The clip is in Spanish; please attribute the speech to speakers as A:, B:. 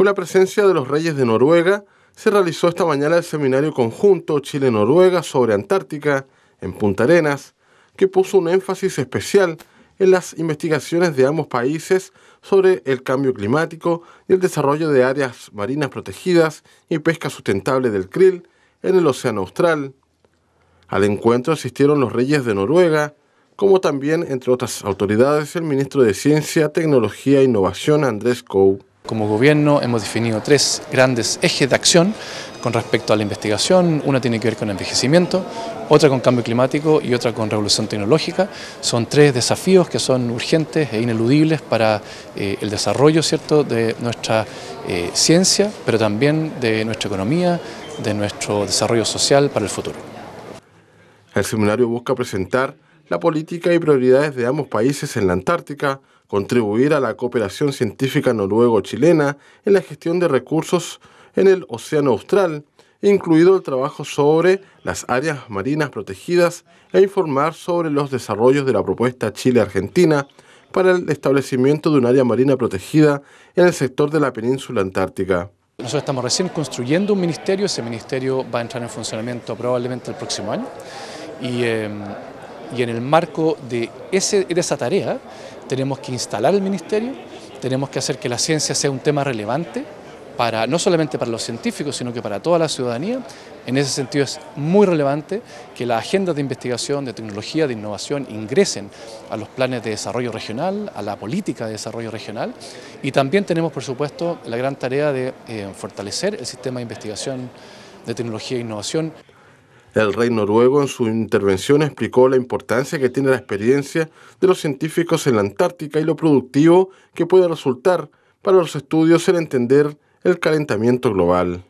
A: Con la presencia de los reyes de Noruega, se realizó esta mañana el seminario conjunto Chile-Noruega sobre Antártica en Punta Arenas, que puso un énfasis especial en las investigaciones de ambos países sobre el cambio climático y el desarrollo de áreas marinas protegidas y pesca sustentable del krill en el Océano Austral. Al encuentro asistieron los reyes de Noruega, como también, entre otras autoridades, el ministro de Ciencia, Tecnología e Innovación, Andrés Kou.
B: Como gobierno hemos definido tres grandes ejes de acción con respecto a la investigación. Una tiene que ver con envejecimiento, otra con cambio climático y otra con revolución tecnológica. Son tres desafíos que son urgentes e ineludibles para eh, el desarrollo ¿cierto? de nuestra eh, ciencia, pero también de nuestra economía, de nuestro desarrollo social para el futuro.
A: El seminario busca presentar la política y prioridades de ambos países en la Antártica, contribuir a la cooperación científica noruego-chilena en la gestión de recursos en el Océano Austral, incluido el trabajo sobre las áreas marinas protegidas e informar sobre los desarrollos de la propuesta Chile-Argentina para el establecimiento de un área marina protegida en el sector de la península antártica.
B: Nosotros estamos recién construyendo un ministerio, ese ministerio va a entrar en funcionamiento probablemente el próximo año y, eh, y en el marco de, esa tarea tenemos que instalar el ministerio, tenemos que hacer que la ciencia sea un tema relevante para, no solamente para los científicos, sino que para toda la ciudadanía. En ese sentido es muy relevante que las agendas de investigación, de tecnología, de innovación ingresen a los planes de desarrollo regional, a la política de desarrollo regional y también tenemos, por supuesto, la gran tarea de eh, fortalecer el sistema de investigación de tecnología e innovación.
A: El rey noruego en su intervención explicó la importancia que tiene la experiencia de los científicos en la Antártica y lo productivo que puede resultar para los estudios en entender el calentamiento global.